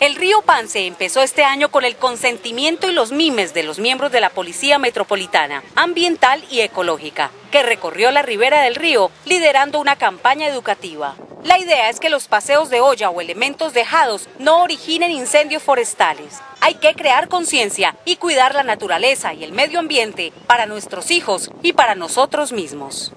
El río Pance empezó este año con el consentimiento y los mimes de los miembros de la Policía Metropolitana, Ambiental y Ecológica, que recorrió la ribera del río liderando una campaña educativa. La idea es que los paseos de olla o elementos dejados no originen incendios forestales. Hay que crear conciencia y cuidar la naturaleza y el medio ambiente para nuestros hijos y para nosotros mismos.